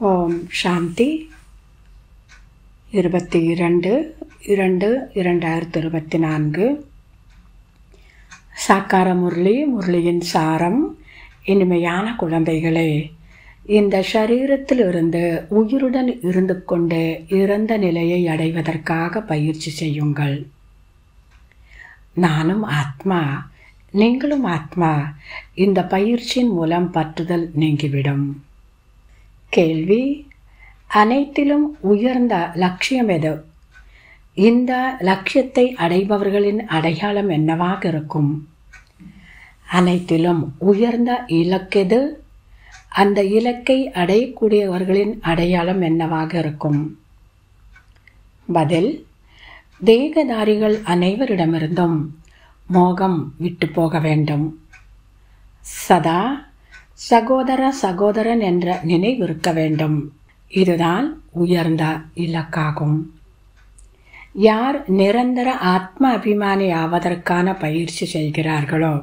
ஓம் சாந்தி. இருபத்தி இரண்டு இரண்டு இரண்டாயிரத்தி இருபத்தி நான்கு. சாக்கார முரளி முரளியின் சாரம் இனிமையான குழந்தைகளே இந்த சரீரத்திலிருந்து உயிருடன் இருந்து கொண்டு இறந்த நிலையை அடைவதற்காக பயிற்சி செய்யுங்கள். நானும் ஆத்மா நீங்களும் ஆத்மா இந்த பயிற்சியின் மூலம் பற்றுதல் நீங்கிவிடும். கேள்வி. அனைத்திலும் உயர்ந்த லட்சியம் எது? இந்த லட்சியத்தை அடைபவர்களின் அடையாளம் என்னவாக இருக்கும்? அனைத்திலும் உயர்ந்த இலக்கெது அந்த இலக்கை அடையக்கூடியவர்களின் அடையாளம் என்னவாக இருக்கும்? பதில். தேகதாரிகள் அனைவரிடமிருந்தும் மோகம் விட்டு போக வேண்டும். சதா சகோதர சகோதரன் என்ற நினைவு இருக்க வேண்டும். இதுதான் உயர்ந்த இலக்காகும். யார் நிரந்தர ஆத்ம அபிமானி ஆவதற்கான பயிற்சி செய்கிறார்களோ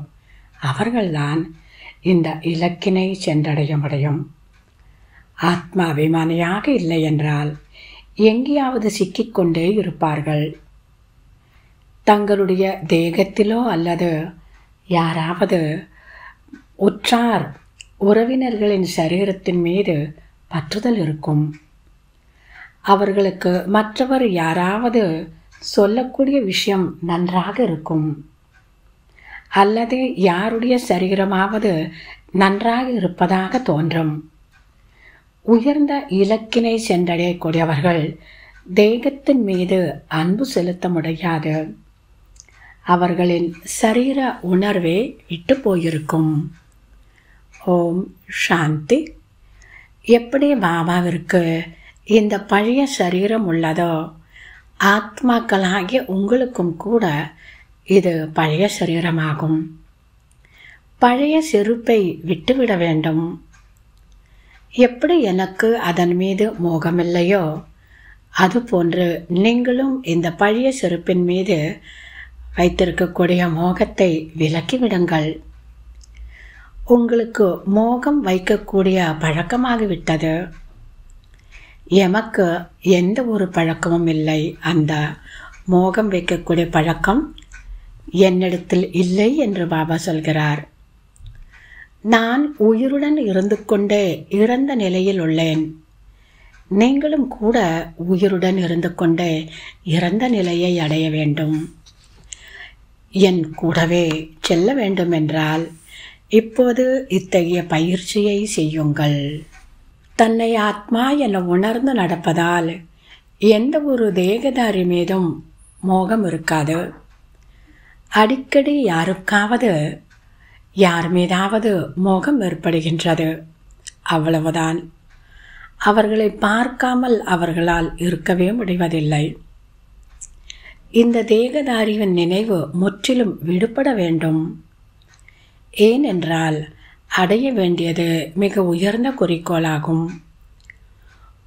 அவர்கள்தான் இந்த இலக்கினை சென்றடைய முடியும். ஆத்ம அபிமானியாக இல்லை என்றால் எங்கேயாவது சிக்கிக்கொண்டே இருப்பார்கள். தங்களுடைய தேகத்திலோ அல்லது யாராவது உற்றார் உறவினர்களின் சரீரத்தின் மீது பற்றுதல் இருக்கும். அவர்களுக்கு மற்றவர் யாராவது சொல்லக்கூடிய விஷயம் நன்றாக இருக்கும். அல்லது யாருடைய சரீரமாவது நன்றாக இருப்பதாக தோன்றும். உயர்ந்த இலக்கினை சென்றடையக்கூடியவர்கள் தேகத்தின் மீது அன்பு செலுத்த முடியாது. அவர்களின் சரீர உணர்வே விட்டு போயிருக்கும். ஓம் சாந்தி. எப்படி பாபாவிற்கு இந்த பழைய சரீரம் உள்ளதோ ஆத்மாக்களாகிய உங்களுக்கும் கூட இது பழைய சரீரமாகும். பழைய செருப்பை விட்டுவிட வேண்டும். எப்படி எனக்கு அதன் மீது மோகமில்லையோ அதுபோன்று நீங்களும் இந்த பழைய செருப்பின் மீது வைத்திருக்கக்கூடிய மோகத்தை விலக்கிவிடுங்கள் உங்களுக்கு மோகம் வைக்கக்கூடிய பழக்கமாகிவிட்டது. எமக்கு எந்த ஒரு பழக்கமும் இல்லை. அந்த மோகம் வைக்கக்கூடிய பழக்கம் என்னிடத்தில் இல்லை என்று பாபா சொல்கிறார். நான் உயிருடன் இருந்து கொண்டே இறந்த நிலையில் உள்ளேன். நீங்களும் கூட உயிருடன் இருந்து கொண்டே இறந்த நிலையை அடைய வேண்டும். என் கூடவே செல்ல வேண்டும் என்றால் இப்போது இத்தகைய பயிற்சியை செய்யுங்கள். தன்னை ஆத்மா என உணர்ந்து நடப்பதால் எந்த ஒரு தேகதாரி மீதும் மோகம் இருக்காது. அடிக்கடி யாருக்காவது யார் மீதாவது மோகம் ஏற்படுகின்றது. அவ்வளவுதான். அவர்களை பார்க்காமல் அவர்களால் இருக்கவே முடிவதில்லை. இந்த தேகதாரியின் நினைவு முற்றிலும் விடுபட வேண்டும். ஏனென்றால் அடைய வேண்டியது மிக உயர்ந்த குறிக்கோளாகும்.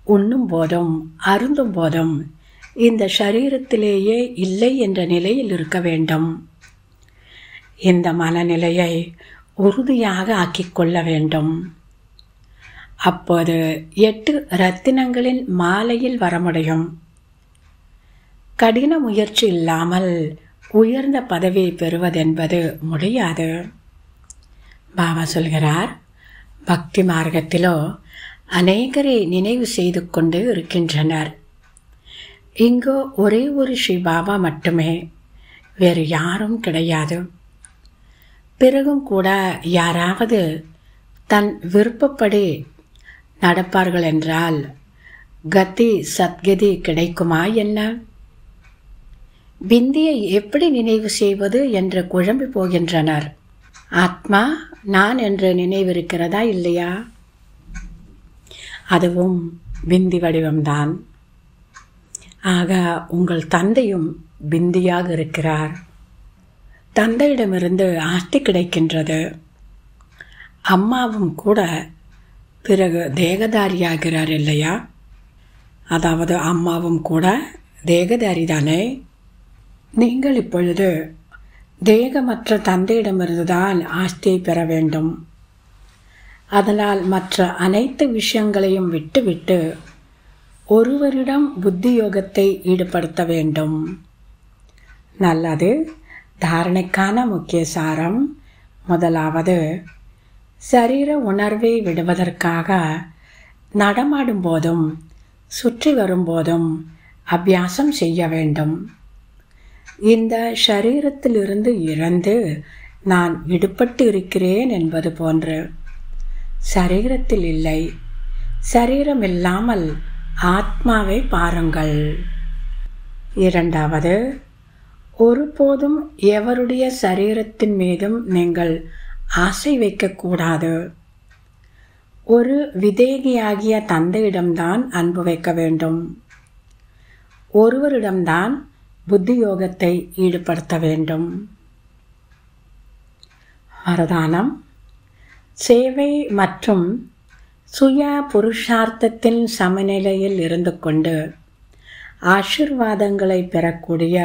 உண்ணும் போதும் அருந்தும் போதும் இந்த சரீரத்திலேயே இல்லை என்ற நிலையில் இருக்க வேண்டும். இந்த மனநிலையை உறுதியாக ஆக்கிக்கொள்ள வேண்டும். அப்போது எட்டு ரத்தினங்களின் மாலையில் வர முடியும் கடின முயற்சி இல்லாமல் உயர்ந்த பதவியை பெறுவதென்பது முடியாது. பாபா சொல்கிறார் பக்தி மார்க்கத்திலோ அநேகரை நினைவு செய்து கொண்டு இருக்கின்றனர். இங்கு ஒரே ஒரு ஸ்ரீ பாபா மட்டுமே வேறு யாரும் கிடையாது. பிறகும் கூட யாராவது தன் விருப்பப்படி நடப்பார்கள் என்றால் கத்தி சத்கதி கிடைக்குமா என்ன? பிந்தியை எப்படி நினைவு செய்வது என்று குழம்பி போகின்றனர். ஆத்மா நான் என்ற நினைவிருக்கிறதா இல்லையா? அதுவும் பிந்தி வடிவம்தான். ஆக உங்கள் தந்தையும் பிந்தியாக இருக்கிறார். தந்தையிடமிருந்து ஆஸ்தி கிடைக்கின்றது. அம்மாவும் கூட பிறகு தேகதாரியாகிறார் இல்லையா? அதாவது அம்மாவும் கூட தேகதாரி தானே நீங்கள் இப்பொழுது தேகமற்ற தந்தையிடமிருந்துதான் ஆஸ்தியை பெற வேண்டும். அதனால் மற்ற அனைத்து விஷயங்களையும் விட்டுவிட்டு ஒருவரிடம் புத்தியோகத்தை ஈடுபடுத்த வேண்டும். நல்லது. தாரணைக்கான முக்கிய சாரம். முதலாவது சரீர உணர்வை விடுவதற்காக நடமாடும் போதும் சுற்றி வரும்போதும் அபியாசம் செய்ய வேண்டும். இந்த ஷரீரத்திலிருந்து இறந்து நான் விடுபட்டு இருக்கிறேன் என்பது போன்று. சரீரத்தில் இல்லை. சரீரம் இல்லாமல் ஆத்மாவை பாருங்கள். இரண்டாவது ஒருபோதும் எவருடைய சரீரத்தின் மீதும் நீங்கள் ஆசை வைக்கக்கூடாது. ஒரு விதேகியாகிய தந்தையிடம்தான் அன்பு வைக்க வேண்டும். ஒருவரிடம்தான் புத்தியோகத்தை ஈடுபடுத்த வேண்டும். வரதானம் சேவை மற்றும் சுய புருஷார்த்தத்தின் சமநிலையில் இருந்து கொண்டு ஆசிர்வாதங்களை பெறக்கூடிய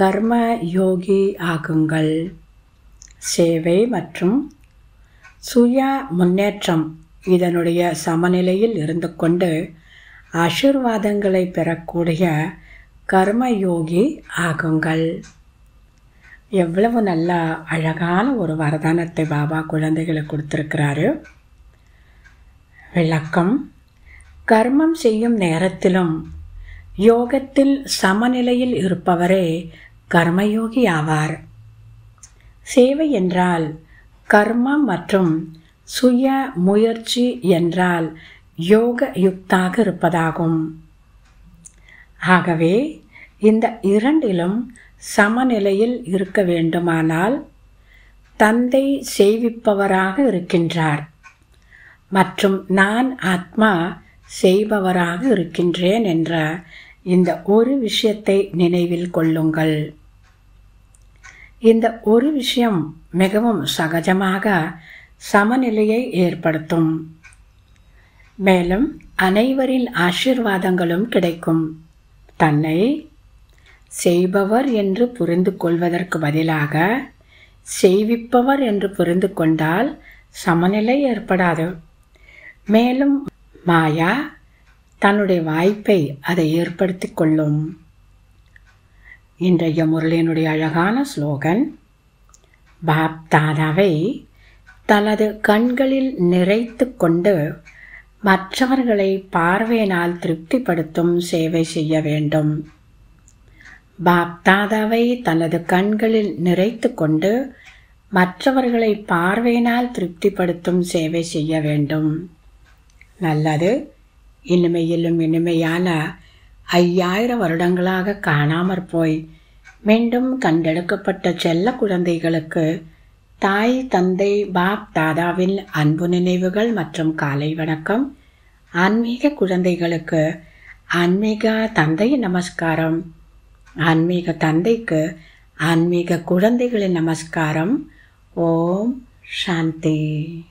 கர்ம யோகி ஆகுங்கள். சேவை மற்றும் சுய முன்னேற்றம் இதனுடைய சமநிலையில் இருந்து கொண்டு ஆசிர்வாதங்களை பெறக்கூடிய கர்மயோகி ஆகுங்கள். எவ்வளவு நல்ல அழகான ஒரு வரதானத்தை பாபா குழந்தைகளுக்கு கொடுத்துருக்கிறாரு. விளக்கம் கர்மம் செய்யும் நேரத்திலும் யோகத்தில் சமநிலையில் இருப்பவரே கர்மயோகி ஆவார். சேவை என்றால் கர்மம் மற்றும் சுய முயற்சி என்றால் யோக யுக்தாக இருப்பதாகும். ஆகவே இந்த இரண்டிலும் சமநிலையில் இருக்க வேண்டுமானால் தந்தை செய்விப்பவராக இருக்கின்றார். மற்றும் நான் ஆத்மா செய்பவராக இருக்கின்றேன் என்ற இந்த ஒரு விஷயத்தை நினைவில் கொள்ளுங்கள். இந்த ஒரு விஷயம் மிகவும் சகஜமாக சமநிலையை ஏற்படுத்தும். மேலும் அனைவரின் ஆசிர்வாதங்களும் கிடைக்கும். தன்னை செய்பவர் என்று புரிந்து கொள்வதற்கு பதிலாக செய்விப்பவர் என்று புரிந்து கொண்டால் சமநிலை ஏற்படாது. மேலும் மாயா தன்னுடைய வாய்ப்பை அதை ஏற்படுத்தி கொள்ளும். இன்றைய முரளியனுடைய அழகான ஸ்லோகன் பாப் தாதாவை தனது கண்களில் நிறைத்து கொண்டு மற்றவர்களை பார்வையினால் திருப்திப்படுத்தும் சேவை செய்ய வேண்டும். பாப்தாதாவை தனது கண்களில் நிறைத்து கொண்டு மற்றவர்களை பார்வையினால் திருப்திப்படுத்தும் சேவை செய்ய வேண்டும். நல்லது. இனிமையிலும் இனிமையான ஐயாயிரம் வருடங்களாக காணாமற் போய் மீண்டும் கண்டெடுக்கப்பட்ட செல்ல குழந்தைகளுக்கு தாய் தந்தை பாப் தாதாவின் அன்பு நினைவுகள் மற்றும் காலை வணக்கம். ஆன்மீக குழந்தைகளுக்கு ஆன்மீக தந்தை நமஸ்காரம். ஆன்மீக தந்தைக்கு ஆன்மீக குழந்தைகளின் நமஸ்காரம். ஓம் சாந்தி.